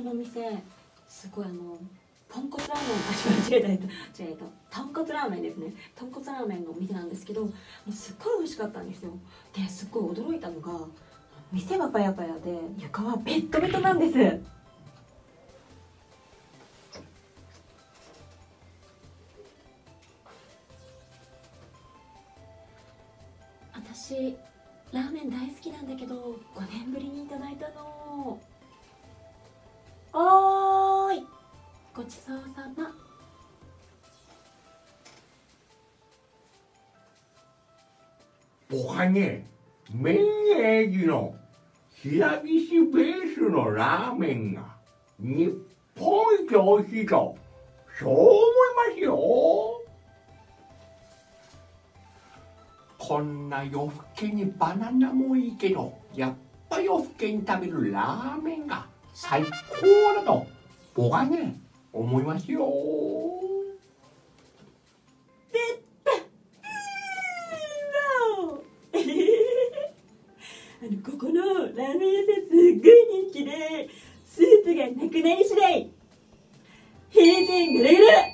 この店すごいあの豚骨ラーメンあ 違う違う違う違う豚骨ラーメンですね。豚骨ラーメンのお店なんですけどもうすっごい美味しかったんですよ。ですっごい驚いたのが店はパヤパヤで床はベッドベトなんです。私ラーメン大好きなんだけど5年ぶりごちそうさま僕はね、麺営寺の平岸ベースのラーメンが日本一美味しいと、そう思いますよ。こんな夜更けにバナナもいいけど、やっぱ夜更けに食べるラーメンが最高だと、僕はね、思いますよ。あのここのラーメン屋さんすっごい人気でスープがなくなり次第。閉店ぐるぐる。